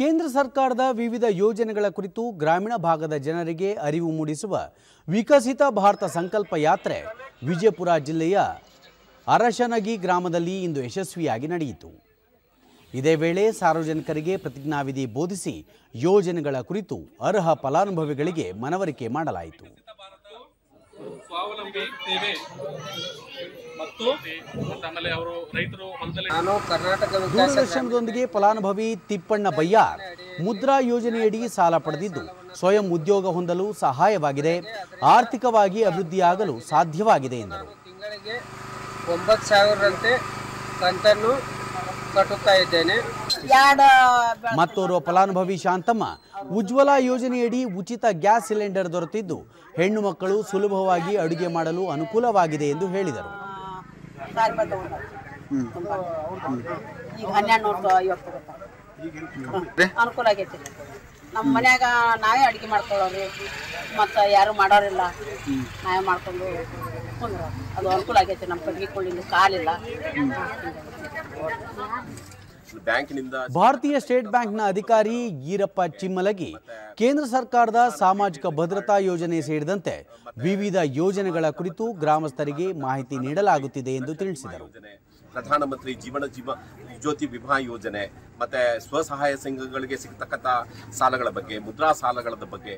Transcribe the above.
ಕೇಂದ್ರ ಸರ್ಕಾರದ ವಿವಿಧ ಯೋಜನೆಗಳ ಕುರಿತು ಗ್ರಾಮೀಣ ಭಾಗದ ಜನರಿಗೆ ಅರಿವು ಮೂಡಿಸುವ ವಿಕಸಿತ ಭಾರತ ಸಂಕಲ್ಪ ಯಾತ್ರೆ ವಿಜಯಪುರ ಜಿಲ್ಲೆಯ ಅರಶನಗಿ ಗ್ರಾಮದಲ್ಲಿ ಇಂದು ಯಶಸ್ವಿಯಾಗಿ ನಡೆಯಿತು. ಇದೇ ವೇಳೆ ಸಾರ್ವಜನಿಕರಿಗೆ ಪ್ರತಿಜ್ಞಾವಿಧಿ ಬೋಧಿಸಿ ಯೋಜನೆಗಳ ಕುರಿತು ಅರ್ಹ ಫಲಾನುಭವಿಗಳಿಗೆ ಮನವರಿಕೆ ಮಾಡಲಾಯಿತು. ನಾನು ದೂರದರ್ಶನದೊಂದಿಗೆ ಫಲಾನುಭವಿ ತಿಪ್ಪಣ್ಣ ಬಯ್ಯಾರ್ ಮುದ್ರಾ ಯೋಜನೆಯಡಿ ಸಾಲ ಪಡೆದಿದ್ದು ಸ್ವಯಂ ಉದ್ಯೋಗ ಹೊಂದಲು ಸಹಾಯವಾಗಿದೆ ಆರ್ಥಿಕವಾಗಿ ಅಭಿವೃದ್ಧಿಯಾಗಲು ಸಾಧ್ಯವಾಗಿದೆ ಎಂದರು. ತಿಂಗಳಿಗೆ ಒಂಬತ್ತು ಸಾವಿರದಂತೆ ಕಂತನ್ನು ಕಟ್ಟುತ್ತಾ ಇದ್ದೇನೆ. ಮತ್ತೋರ್ವ ಫಲಾನುಭವಿ ಶಾಂತಮ್ಮ ಉಜ್ವಲ ಯೋಜನೆಯಡಿ ಉಚಿತ ಗ್ಯಾಸ್ ಸಿಲಿಂಡರ್ ದೊರೆತಿದ್ದು ಹೆಣ್ಣು ಮಕ್ಕಳು ಸುಲಭವಾಗಿ ಅಡುಗೆ ಮಾಡಲು ಅನುಕೂಲವಾಗಿದೆ ಎಂದು ಹೇಳಿದರು. ಸಾರಿ ಈಗ ಹನ್ನೆರಡು ನೂರ ಐವತ್ತು ಅನುಕೂಲ ಆಗೈತಿ. ನಮ್ಮ ಮನ್ಯಾಗ ನಾವೇ ಅಡಿಗೆ ಮಾಡ್ಕೊಳ್ಳೋರಿ ಮತ್ತು ಯಾರು ಮಾಡೋರಿಲ್ಲ ನಾವೇ ಮಾಡ್ಕೊಂಡು ಕುಂದ್ರ. ಅದು ಅನುಕೂಲ ಆಗೈತಿ ನಮ್ಮ ಕಡ್ಗಿ ಕೊಳ್ಳಿಂದ ಕಾಲಿಲ್ಲ. ಭಾರತೀಯ ಸ್ಟೇಟ್ ಬ್ಯಾಂಕ್ನ ಅಧಿಕಾರಿ ಈರಪ್ಪ ಚಿಮ್ಮಲಗಿ ಕೇಂದ್ರ ಸರ್ಕಾರದ ಸಾಮಾಜಿಕ ಭದ್ರತಾ ಯೋಜನೆ ಸೇರಿದಂತೆ ವಿವಿಧ ಯೋಜನೆಗಳ ಕುರಿತು ಗ್ರಾಮಸ್ಥರಿಗೆ ಮಾಹಿತಿ ನೀಡಲಾಗುತ್ತಿದೆ ಎಂದು ತಿಳಿಸಿದರು. ಪ್ರಧಾನಮಂತ್ರಿ ಜೀವನ ಜೀವ ಜ್ಯೋತಿ ವಿಮಾ ಯೋಜನೆ ಮತ್ತೆ ಸ್ವಸಹಾಯ ಸಂಘಗಳಿಗೆ ಸಿಗ್ತಕ್ಕಂಥ ಸಾಲಗಳ ಬಗ್ಗೆ ಮುದ್ರಾ ಸಾಲಗಳ ಬಗ್ಗೆ